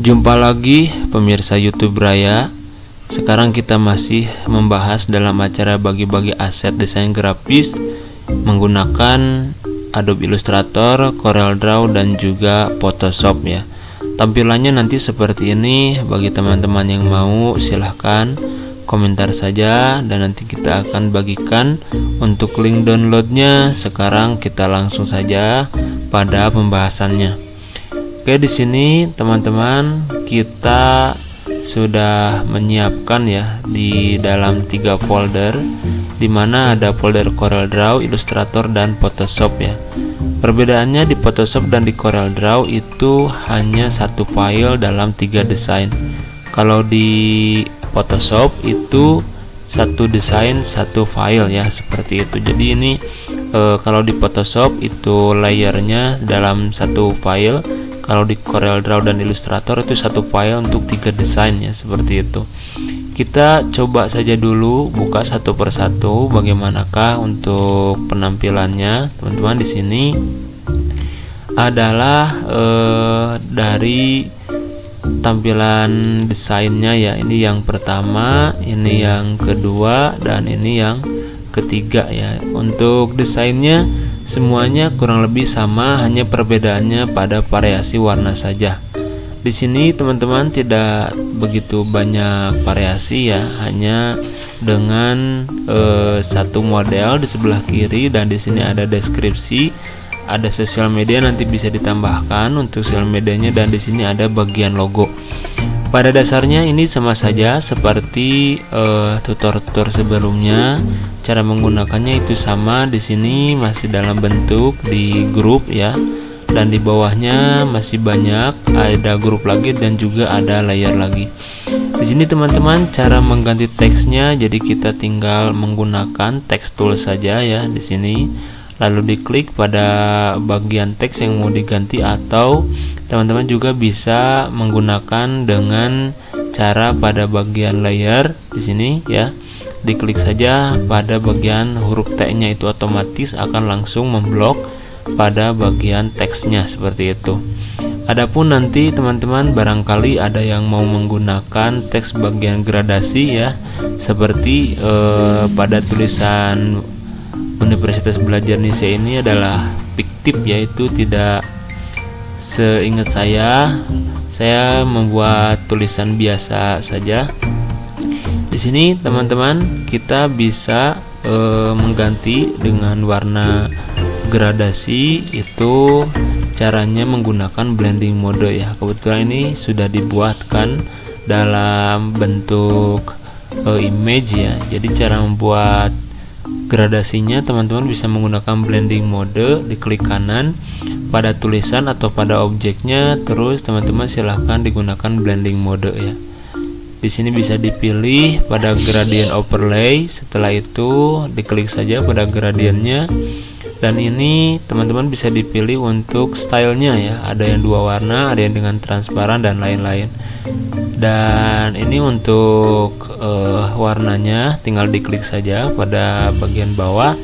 Jumpa lagi pemirsa YouTube Raya. Sekarang kita masih membahas dalam acara bagi-bagi aset desain grafis menggunakan Adobe Illustrator, CorelDRAW dan juga Photoshop ya. Tampilannya nanti seperti ini bagi teman-teman yang mau silahkan komentar saja dan nanti kita akan bagikan untuk link downloadnya. Sekarang kita langsung saja pada pembahasannya. Oke, di sini teman-teman kita sudah menyiapkan ya di dalam tiga folder di mana ada folder CorelDRAW, Illustrator dan Photoshop ya. Perbedaannya di Photoshop dan di CorelDRAW itu hanya satu file dalam tiga desain. Kalau di Photoshop itu satu desain satu file ya seperti itu. Jadi ini e, kalau di Photoshop itu layernya dalam satu file kalau di CorelDRAW dan Illustrator itu satu file untuk tiga desain ya seperti itu. Kita coba saja dulu buka satu persatu bagaimanakah untuk penampilannya teman-teman? Di sini adalah eh, dari tampilan desainnya ya. Ini yang pertama ini yang kedua dan ini yang ketiga ya. Untuk desainnya Semuanya kurang lebih sama, hanya perbedaannya pada variasi warna saja. Di sini teman-teman tidak begitu banyak variasi ya, hanya dengan e, satu model di sebelah kiri dan di sini ada deskripsi, ada sosial media nanti bisa ditambahkan untuk sosial medianya dan di sini ada bagian logo. Pada dasarnya ini sama saja seperti uh, tutor-tutor sebelumnya. Cara menggunakannya itu sama. Di sini masih dalam bentuk di grup ya. Dan di bawahnya masih banyak ada grup lagi dan juga ada layar lagi. Di sini teman-teman cara mengganti teksnya jadi kita tinggal menggunakan text tool saja ya di sini. Lalu diklik pada bagian teks yang mau diganti atau teman-teman juga bisa menggunakan dengan cara pada bagian layer di sini ya diklik saja pada bagian huruf T nya itu otomatis akan langsung memblok pada bagian teksnya seperti itu Adapun nanti teman-teman barangkali ada yang mau menggunakan teks bagian gradasi ya seperti eh, pada tulisan Universitas Belajar Indonesia ini adalah fiktif yaitu tidak Seingat saya, saya membuat tulisan biasa saja. Di sini, teman-teman, kita bisa e, mengganti dengan warna gradasi itu caranya menggunakan blending mode ya. Kebetulan ini sudah dibuatkan dalam bentuk e, image ya. Jadi cara membuat gradasinya teman-teman bisa menggunakan blending mode di klik kanan pada tulisan atau pada objeknya terus teman-teman silahkan digunakan blending mode ya di sini bisa dipilih pada gradient overlay. Setelah itu diklik saja pada gradiennya. Dan ini teman-teman bisa dipilih untuk stylenya ya. Ada yang dua warna ada yang dengan transparan dan lain-lain. Dan ini untuk uh, warnanya tinggal diklik saja pada bagian bawah.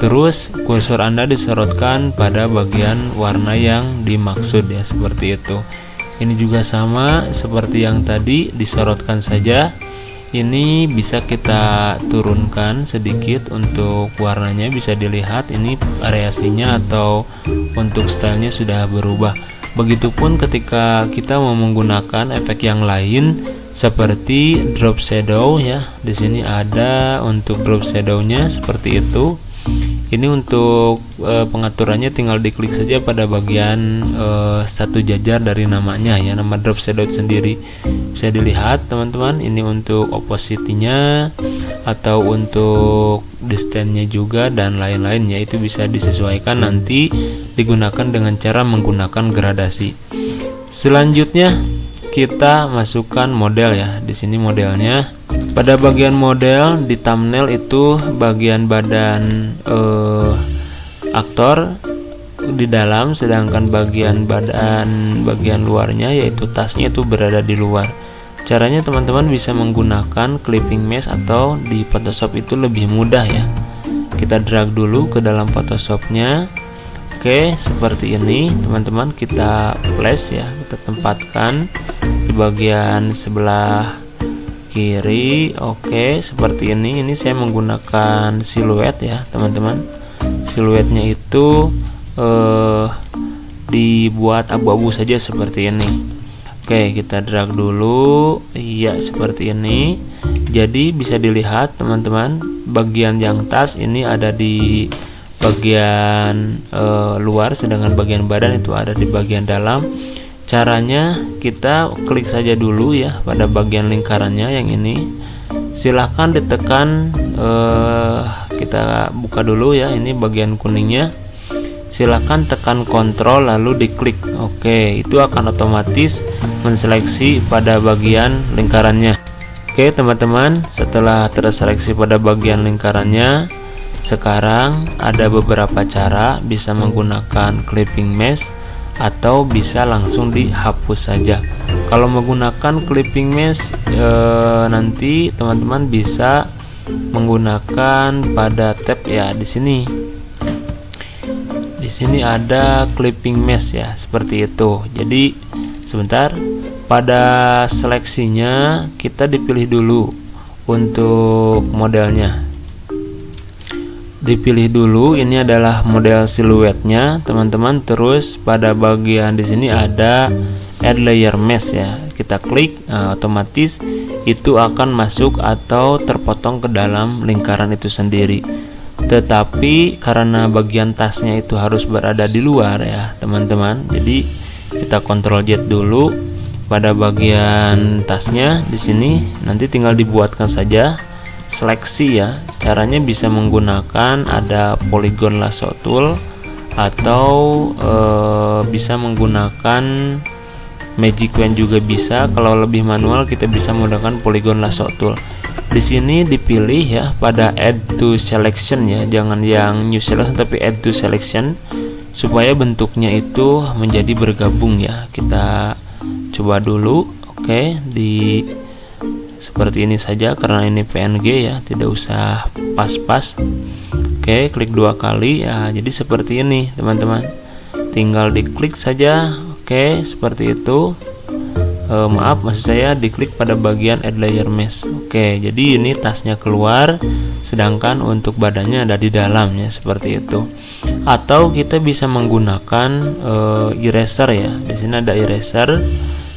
Terus kursor Anda disorotkan pada bagian warna yang dimaksud ya seperti itu. Ini juga sama seperti yang tadi disorotkan saja. Ini bisa kita turunkan sedikit untuk warnanya bisa dilihat ini variasinya atau untuk stylenya sudah berubah. Begitupun ketika kita mau menggunakan efek yang lain seperti drop shadow ya. Di sini ada untuk drop shadownya seperti itu ini untuk e, pengaturannya tinggal diklik saja pada bagian e, satu jajar dari namanya ya nama drop shadow sendiri. Bisa dilihat teman-teman ini untuk opposite-nya atau untuk distance-nya juga dan lain-lain ya itu bisa disesuaikan nanti digunakan dengan cara menggunakan gradasi. Selanjutnya kita masukkan model ya di sini modelnya pada bagian model di thumbnail itu bagian badan eh, aktor di dalam sedangkan bagian badan bagian luarnya yaitu tasnya itu berada di luar. Caranya teman-teman bisa menggunakan clipping mesh atau di Photoshop itu lebih mudah ya. Kita drag dulu ke dalam Photoshopnya. Oke seperti ini. Teman-teman kita place ya kita tempatkan di bagian sebelah kiri oke seperti ini. Ini saya menggunakan siluet ya teman-teman. Siluetnya itu eh, dibuat abu-abu saja seperti ini. Oke kita drag dulu. Iya seperti ini. Jadi bisa dilihat teman-teman bagian yang tas ini ada di bagian eh, luar sedangkan bagian badan itu ada di bagian dalam caranya kita klik saja dulu ya pada bagian lingkarannya yang ini. Silahkan ditekan eh, kita buka dulu ya ini bagian kuningnya. Silahkan tekan kontrol lalu diklik. Oke itu akan otomatis menseleksi pada bagian lingkarannya. Oke teman-teman setelah terseleksi pada bagian lingkarannya sekarang ada beberapa cara bisa menggunakan clipping mesh atau bisa langsung dihapus saja. Kalau menggunakan clipping mesh e, nanti teman-teman bisa menggunakan pada tab ya di sini. Di sini ada clipping mesh ya seperti itu. Jadi sebentar pada seleksinya kita dipilih dulu untuk modelnya dipilih dulu. Ini adalah model siluetnya teman-teman. Terus pada bagian di sini ada add layer mesh ya. Kita klik nah, otomatis itu akan masuk atau terpotong ke dalam lingkaran itu sendiri. Tetapi karena bagian tasnya itu harus berada di luar ya teman-teman. Jadi kita kontrol Z dulu. Pada bagian tasnya di sini nanti tinggal dibuatkan saja seleksi ya. Caranya bisa menggunakan ada polygon lasso tool atau e, bisa menggunakan magic wand juga bisa. Kalau lebih manual kita bisa menggunakan polygon lasso tool. Di sini dipilih ya pada add to selection ya. Jangan yang new selection tapi add to selection. Supaya bentuknya itu menjadi bergabung ya. Kita coba dulu. Oke di seperti ini saja karena ini PNG ya tidak usah pas-pas. Oke klik dua kali. Ya jadi seperti ini teman-teman. Tinggal diklik saja. Oke seperti itu. E, maaf maksud saya diklik pada bagian add layer mesh. Oke jadi ini tasnya keluar sedangkan untuk badannya ada di dalamnya seperti itu. Atau kita bisa menggunakan e, eraser ya. Di sini ada eraser.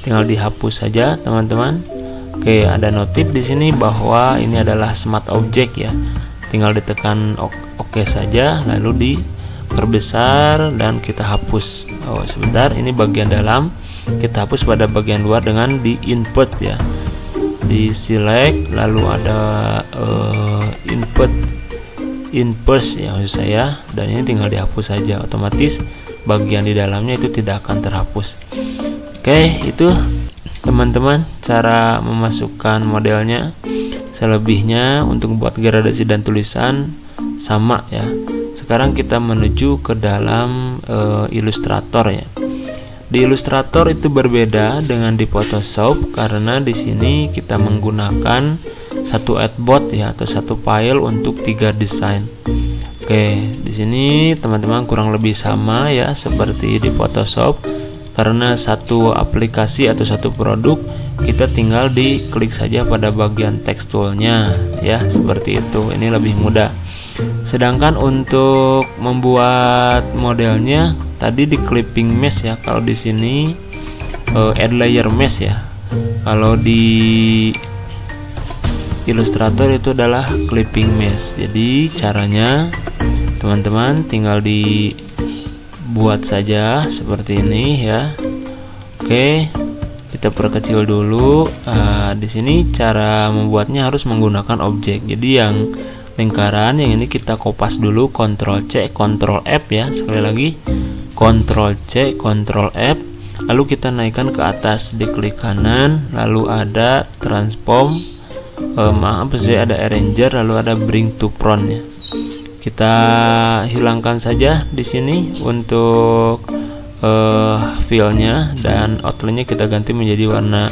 Tinggal dihapus saja teman-teman Oke, ada notif di sini bahwa ini adalah smart object ya. Tinggal ditekan oke OK saja lalu diperbesar dan kita hapus. Oh, sebentar, ini bagian dalam. Kita hapus pada bagian luar dengan di input ya. Di select lalu ada uh, input input ya maksud saya dan ini tinggal dihapus saja otomatis bagian di dalamnya itu tidak akan terhapus. Oke, itu teman-teman cara memasukkan modelnya selebihnya untuk membuat gradasi dan tulisan sama ya. Sekarang kita menuju ke dalam e, ilustrator ya. Di ilustrator itu berbeda dengan di Photoshop karena di sini kita menggunakan satu artboard ya atau satu file untuk tiga desain. Oke di sini teman-teman kurang lebih sama ya seperti di Photoshop karena satu aplikasi atau satu produk kita tinggal diklik saja pada bagian teksturnya ya seperti itu. Ini lebih mudah. Sedangkan untuk membuat modelnya tadi di clipping mesh ya. Kalau di sini uh, add layer mesh ya. Kalau di Illustrator itu adalah clipping mesh. Jadi caranya teman-teman tinggal di buat saja seperti ini ya. Oke kita perkecil dulu. Uh, di sini cara membuatnya harus menggunakan objek. Jadi yang lingkaran yang ini kita kopas dulu Ctrl C Ctrl F ya. Sekali lagi Ctrl C Ctrl F. Lalu kita naikkan ke atas di klik kanan. Lalu ada transform uh, maaf saya ada arranger lalu ada bring to front ya kita hilangkan saja di sini untuk uh, filenya dan outline-nya kita ganti menjadi warna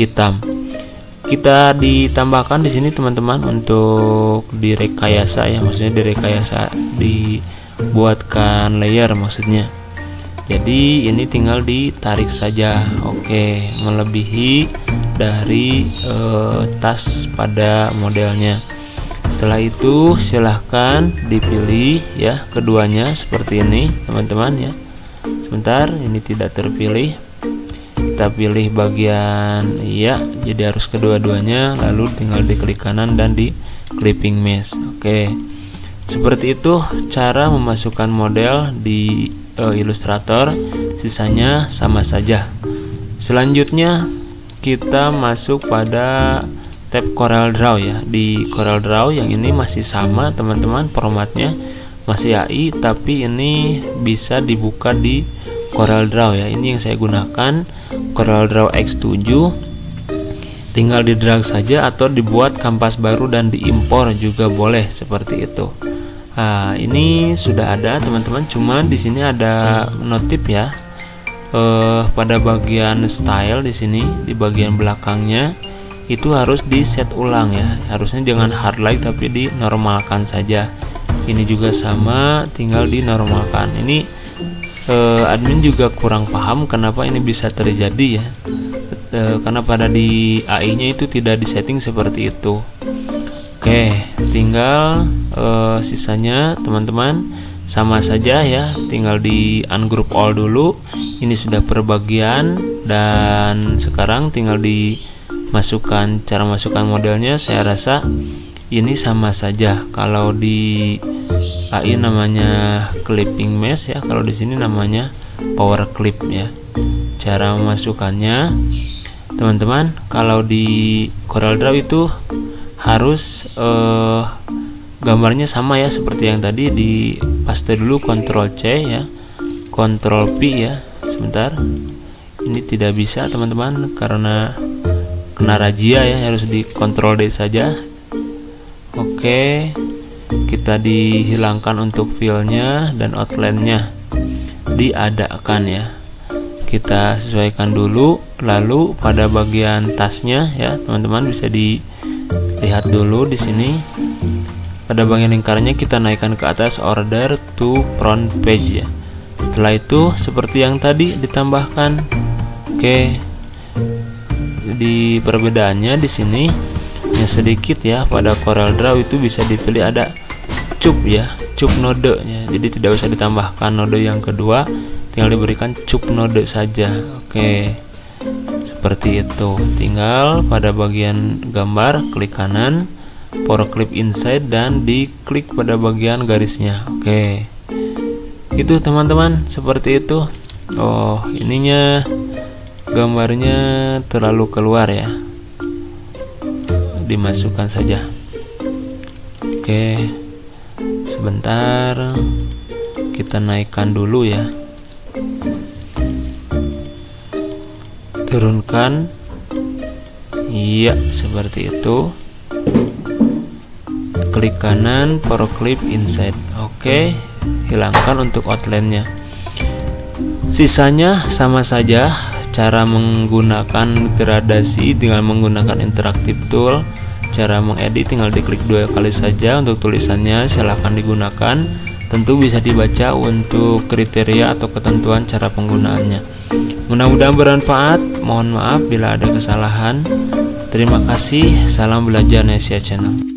hitam. Kita ditambahkan di sini teman-teman untuk direkayasa ya. Maksudnya direkayasa dibuatkan layer maksudnya. Jadi ini tinggal ditarik saja. Oke melebihi dari eh, tas pada modelnya setelah itu silahkan dipilih ya keduanya seperti ini teman-teman ya. Sebentar ini tidak terpilih. Kita pilih bagian iya jadi harus kedua-duanya lalu tinggal diklik kanan dan di clipping mesh. Oke. Seperti itu cara memasukkan model di uh, Illustrator. Sisanya sama saja. Selanjutnya kita masuk pada tab Corel Draw ya. Di Corel Draw yang ini masih sama teman-teman formatnya. Masih AI tapi ini bisa dibuka di Corel Draw ya. Ini yang saya gunakan Corel Draw X7 tinggal di drag saja atau dibuat kampas baru dan diimpor juga boleh seperti itu. Nah, ini sudah ada teman-teman. Cuma di sini ada notif ya. Eh, pada bagian style di sini di bagian belakangnya itu harus di set ulang ya. Harusnya jangan highlight tapi dinormalkan saja. Ini juga sama tinggal dinormalkan. Ini eh, admin juga kurang paham kenapa ini bisa terjadi ya. Eh, karena pada di AI nya itu tidak disetting seperti itu. Oke tinggal eh, sisanya teman-teman sama saja ya. Tinggal di ungroup all dulu. Ini sudah perbagian dan sekarang tinggal di masukkan cara masukkan modelnya saya rasa ini sama saja. Kalau di AI namanya clipping mesh ya kalau di sini namanya power clip ya. Cara memasukkannya teman-teman kalau di Corel Draw itu harus eh, gambarnya sama ya seperti yang tadi di paste dulu Ctrl C ya Ctrl P ya sebentar. Ini tidak bisa teman-teman karena kena razia ya harus dikontrol D saja. Oke kita dihilangkan untuk filenya dan outline-nya. Diadakan ya. Kita sesuaikan dulu lalu pada bagian tasnya ya teman-teman bisa dilihat dulu di sini. Pada bagian lingkarnya kita naikkan ke atas order to front page ya. Setelah itu seperti yang tadi ditambahkan. Oke di perbedaannya di sini. Yang sedikit ya pada Corel Draw itu bisa dipilih ada cup ya cup node ya jadi tidak usah ditambahkan node yang kedua tinggal diberikan cup node saja. Oke seperti itu. Tinggal pada bagian gambar klik kanan power clip inside dan diklik pada bagian garisnya. Oke itu teman-teman seperti itu. Oh ininya gambarnya terlalu keluar ya. Dimasukkan saja. Oke sebentar. Kita naikkan dulu ya. Turunkan. Iya seperti itu. Klik kanan power clip inside. Oke hilangkan untuk outline nya sisanya sama saja cara menggunakan gradasi tinggal menggunakan interaktif tool. Cara mengedit tinggal diklik dua kali saja untuk tulisannya silahkan digunakan. Tentu bisa dibaca untuk kriteria atau ketentuan cara penggunaannya. Mudah-mudahan bermanfaat. Mohon maaf bila ada kesalahan. Terima kasih. Salam belajar Nesia Channel